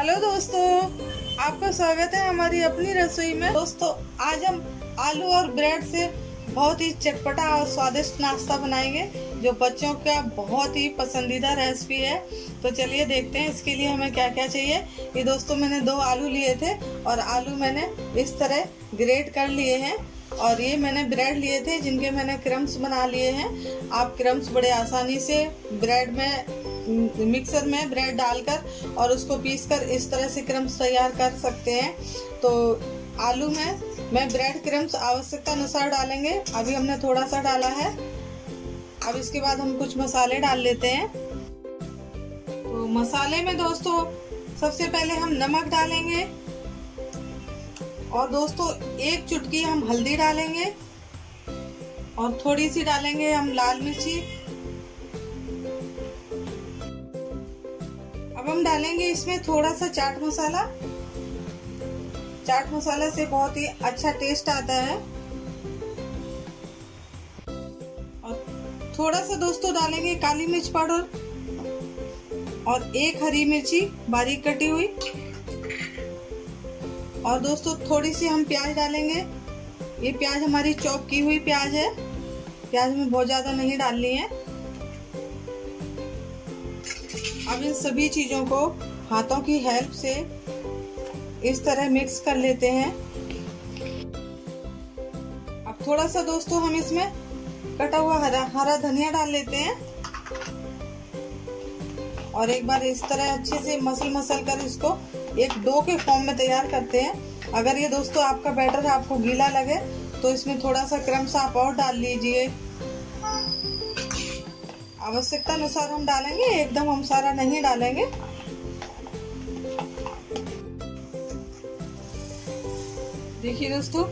Hello दोस्तों, आपका स्वागत है हमारी अपनी रसोई में। दोस्तों, आज हम आलू और ब्रेड से बहुत ही चटपटा और स्वादिष्ट नाश्ता बनाएँगे, जो बच्चों का बहुत ही पसंदीदा रेसिपी है। तो चलिए देखते हैं इसके लिए हमें क्या क्या चाहिए। ये दोस्तों, मैंने दो आलू लिए थे और आलू मैंने इस तरह ग्रेट कर लिए हैं। और ये मैंने ब्रेड लिए थे, जिनके मैंने क्रम्स बना लिए हैं। आप क्रम्स बड़े आसानी से ब्रेड में, मिक्सर में ब्रेड डालकर और उसको पीस कर इस तरह से क्रम्स तैयार कर सकते हैं। तो आलू में, मैं ब्रेड क्रम्स आवश्यकता अनुसार डालेंगे। अभी हमने थोड़ा सा डाला है। अब इसके बाद हम कुछ मसाले डाल लेते हैं। तो मसाले में दोस्तों, सबसे पहले हम नमक डालेंगे। और दोस्तों, एक चुटकी हम हल्दी डालेंगे और थोड़ी सी डालेंगे हम लाल मिर्ची। अब हम डालेंगे इसमें थोड़ा सा चाट मसाला। चाट मसाला से बहुत ही अच्छा टेस्ट आता है। और थोड़ा सा दोस्तों डालेंगे काली मिर्च पाउडर और एक हरी मिर्ची बारीक कटी हुई। और दोस्तों थोड़ी सी हम प्याज डालेंगे। ये प्याज हमारी चॉप की हुई प्याज है। प्याज हमें बहुत ज़्यादा नहीं डालनी है। अब इन सभी चीज़ों को हाथों की हेल्प से इस तरह मिक्स कर लेते हैं। अब थोड़ा सा दोस्तों, हम इसमें कटा हुआ हरा हरा धनिया डाल लेते हैं। और एक बार इस तरह अच्छे से मसल मसल कर इसको एक डो के फॉर्म में तैयार करते हैं। अगर ये दोस्तों आपका बैटर आपको गीला लगे तो इसमें थोड़ा सा क्रम्स आप और डाल लीजिए। आवश्यकता अनुसार हम डालेंगे, एकदम हम सारा नहीं डालेंगे। देखिए दोस्तों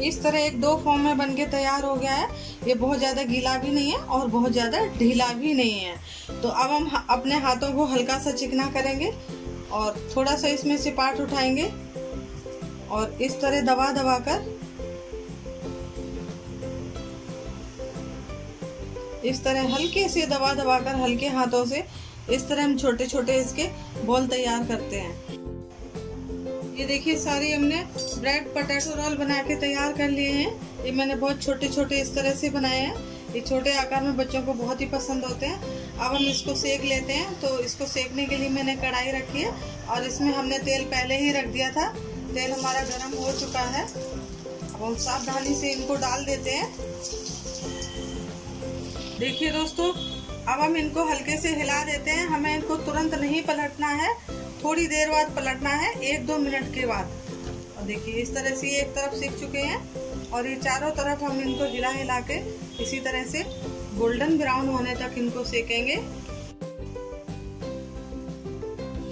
इस तरह एक दो फॉर्म में बनके तैयार हो गया है। ये बहुत ज़्यादा गीला भी नहीं है और बहुत ज़्यादा ढीला भी नहीं है। तो अब हम अपने हाथों को हल्का सा चिकना करेंगे। और थोड़ा सा इसमें से पार्ट उठाएँगे और इस तरह दबा दबा कर इस तरह हल्के से दबा दबा कर हल्के हाथों से इस तरह हम छोटे छोटे इसके बॉल तैयार करते हैं। ये देखिए सारी हमने ब्रेड, पटेटो रोल बना के तैयार कर लिए हैं। ये मैंने बहुत छोटे छोटे इस तरह से बनाए हैं। ये छोटे आकार में बच्चों को बहुत ही पसंद होते हैं। अब हम इसको सेक लेते हैं। तो इसको सेकने के लिए मैंने कढ़ाई रखी है और इसमें हमने तेल पहले ही रख दिया था। तेल हमारा गर्म हो चुका है। अब हम सावधानी से इनको डाल देते हैं। देखिए दोस्तों, अब हम इनको हल्के से हिला देते हैं। हमें इनको तुरंत नहीं पलटना है। थोड़ी देर बाद पलटना है, एक दो मिनट के बाद। और देखिए, इस तरह से एक तरफ़ सीख चुके हैं। और ये चारों तरफ़ हम इनको हिला हिला के इसी तरह से गोल्डन ब्राउन होने तक इनको सेकेंगे।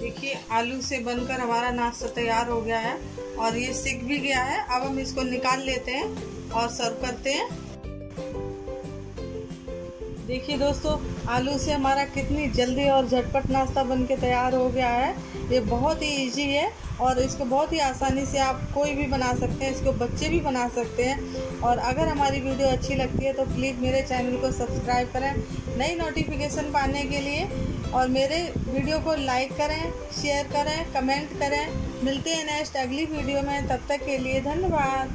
देखिए, आलू से बनकर हमारा नाश्ता तैयार हो गया है और ये सिक भी गया है। अब हम इसको निकाल लेते हैं और सर्व करते हैं। देखिए दोस्तों, आलू से हमारा कितनी जल्दी और झटपट नाश्ता बन के तैयार हो गया है। ये बहुत ही इजी है और इसको बहुत ही आसानी से आप कोई भी बना सकते हैं, इसको बच्चे भी बना सकते हैं। और अगर हमारी वीडियो अच्छी लगती है तो प्लीज़ मेरे चैनल को सब्सक्राइब करें। नई नोटिफिकेशन पाने के लिए और मेरे वीडियो को लाइक करें शेयर करें कमेंट करें। मिलते हैं नेक्स्ट अगली वीडियो में। तब तक के लिए धन्यवाद।